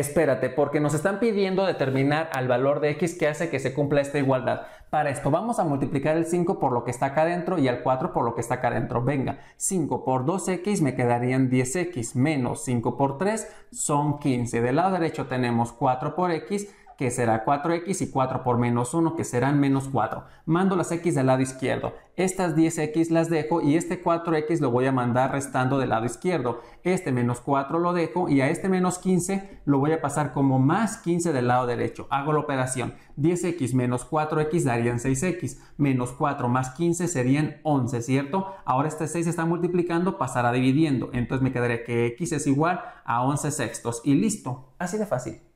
Espérate, porque nos están pidiendo determinar al valor de x que hace que se cumpla esta igualdad. Para esto vamos a multiplicar el 5 por lo que está acá adentro y al 4 por lo que está acá adentro. Venga, 5 por 2x me quedarían 10x menos 5 por 3 son 15. Del lado derecho tenemos 4 por x que será 4x y 4 por menos 1 que serán menos 4. Mando las x del lado izquierdo. Estas 10x las dejo y este 4x lo voy a mandar restando del lado izquierdo. Este menos 4 lo dejo y a este menos 15 lo voy a pasar como más 15 del lado derecho. Hago la operación. 10x menos 4x darían 6x. Menos 4 más 15 serían 11, ¿cierto? Ahora este 6 está multiplicando, pasará dividiendo. Entonces me quedaría que x es igual a 11 sextos. Y listo. Así de fácil.